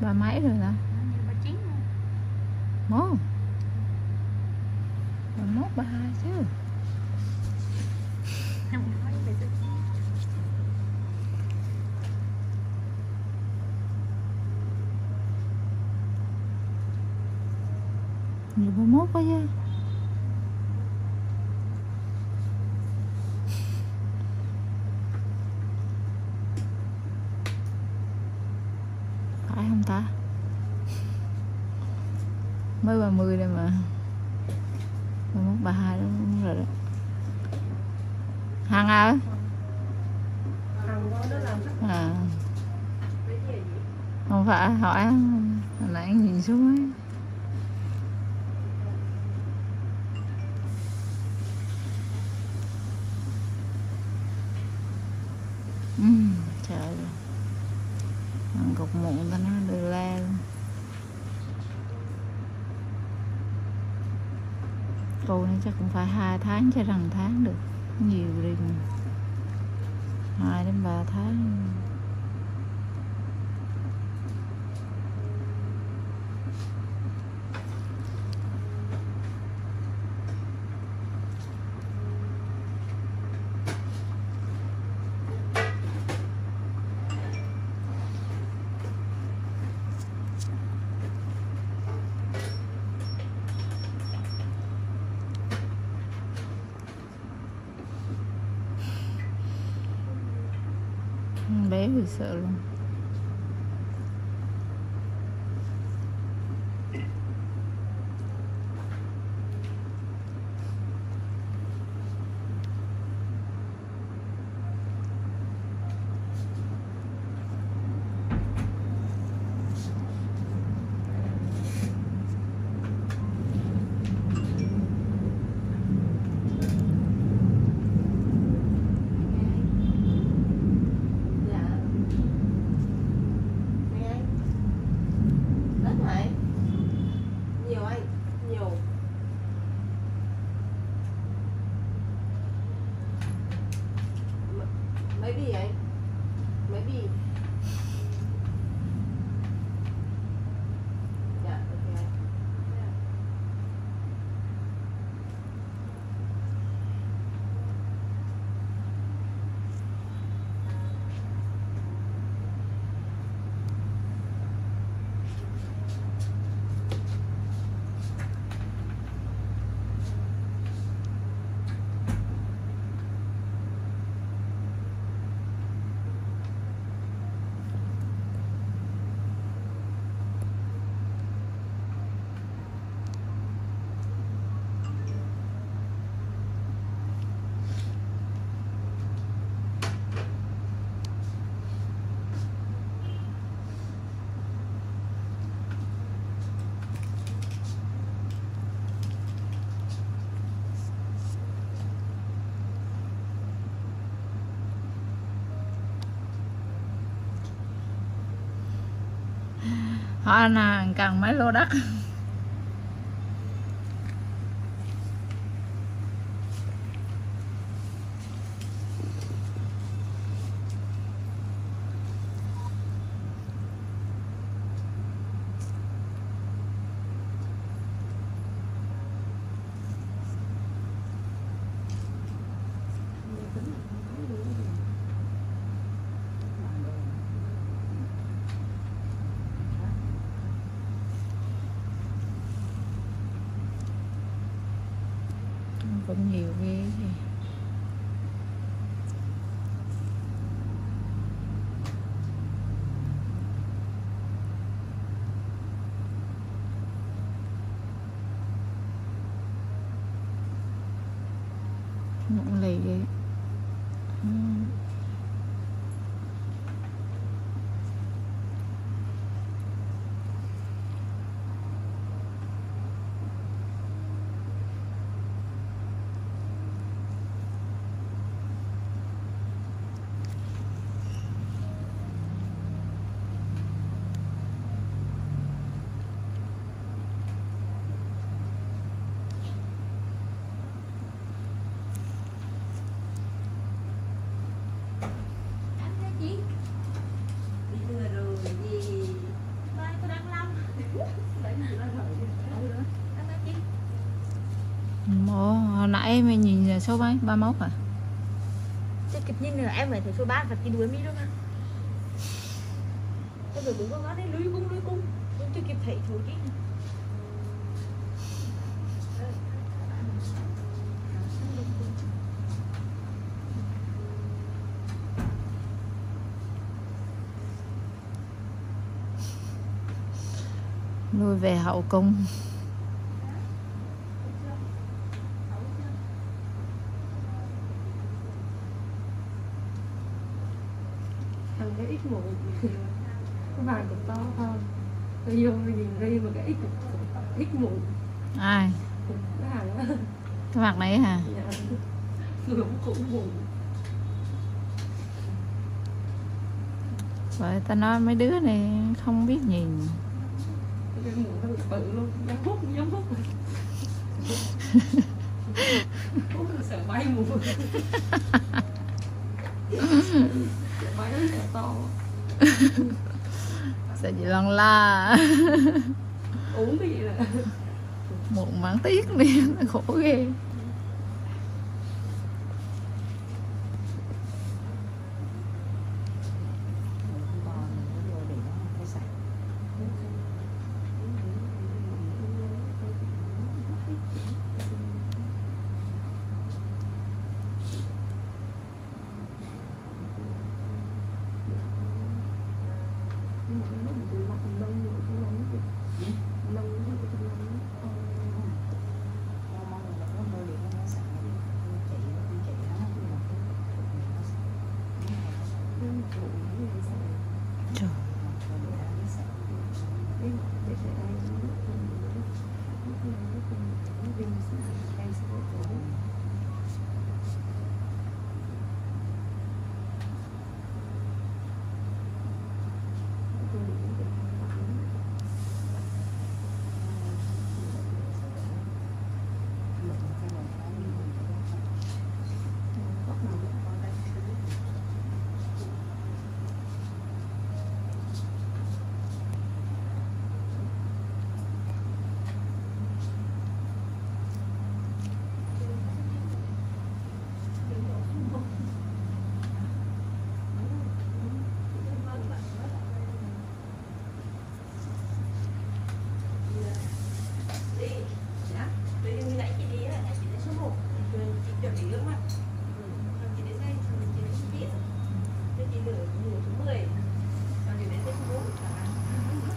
ba mấy rồi như ba chín ba mốt ba hai chứ. Nhiều ba mốt quá chứ ta? Mới ba mươi đây mà. Mới mất ba hai đó rồi đó. Hằng à? Hằng con làm à. Không phải, hỏi, hồi nãy nhìn xuống ấy. Cục mụn ta nó đưa la luôn cô này chắc cũng phải hai tháng cho rằng tháng được. Nhiều đi hai đến ba tháng. Bé thì sợ luôn. M- Mấy bì anh? Mấy bì? Dạ, hoa nàng cần mấy lô đất. Cũng nhiều ghê vậy. cũng lì vậy Ừ. Anh cái gì? Đi vừa rồi gì? Bye ồ hồi nãy mày nhìn là số mấy 31 à? Chứ kịp nhìn nữa em phải thấy số 3 và cái đuôi mi luôn mà Em phải đứng con nó đấy lưới cung lưới cung. Nhưng chưa kịp thấy thôi chứ nuôi về hậu cung cái ít mụn cái vàng cũng to hơn. Tôi vô nhìn đi mà cái ít cũng ít mụn ai? Cái hàng á cái mặt này hả? Cũng cũng mụn vậy ta nói mấy đứa này không biết nhìn. Cái mụn nó bị bự luôn. Giống hút giống hút hút sợ bay mụn sợ nó sợ gì lon la. Uống cái gì là một mảng tiếc đi khổ ghê じゃあ。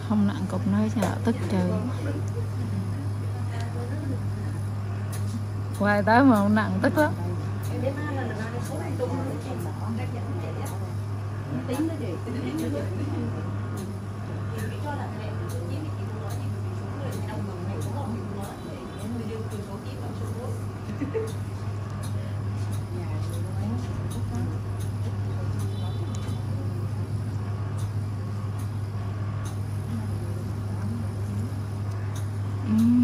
Không nặng cục nơi chợ tức trừ quay tới mà không nặng tức lắm Thank you. Mm.